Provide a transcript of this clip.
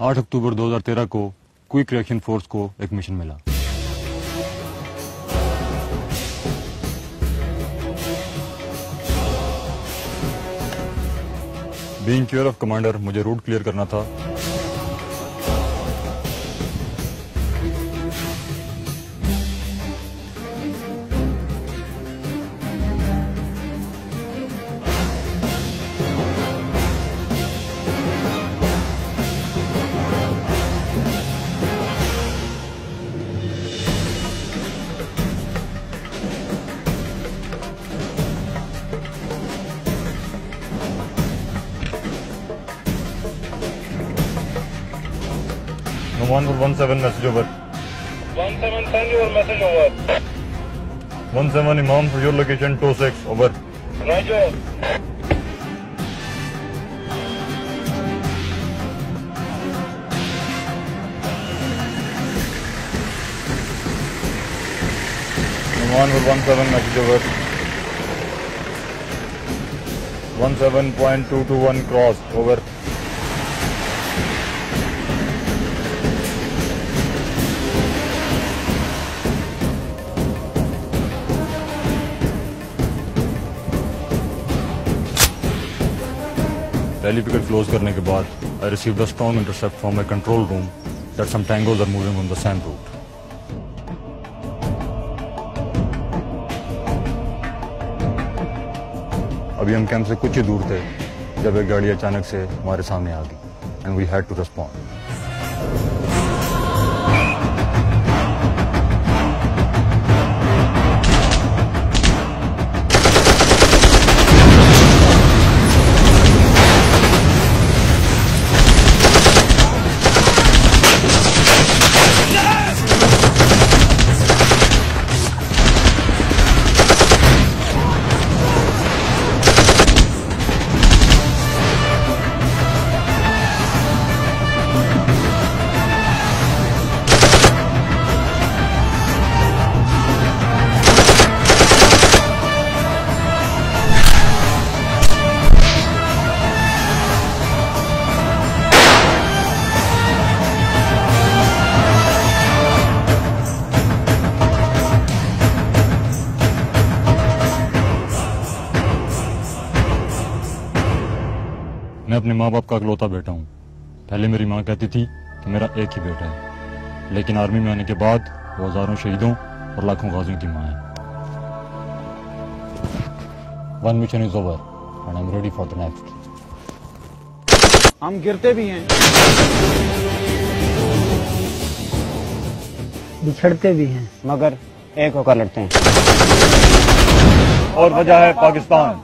8 अक्टूबर 2013 को quick reaction force को एक मिशन मिला। बीइंग केयर ऑफ़ कमांडर मुझे रूट क्लियर करना था। One for one seven message over. One seven, send your message over. One seven Imam for your location two six over. Roger. One for one seven message over. One seven point two two one cross over. Rally wicket close करने के बाद I receive the strong intercept from my control room that some tangos are moving on the same route अभी हम camp से कुछ ही दूर थे, जब एक गाड़ी अचानक से हमारे सामने आ गई and we had to respond मैं अपने माँ बाप का अकलौता बेटा हूँ। पहले मेरी माँ कहती थी कि मेरा एक ही बेटा है। लेकिन आर्मी में आने के बाद वो हज़ारों शहीदों और लाखों गाजियों की माँ है। One mission is over and I am ready for the next हम गिरते भी हैं। बिछड़ते भी हैं। मगर एक होकर लड़ते हैं। और वजह है पाकिस्तान।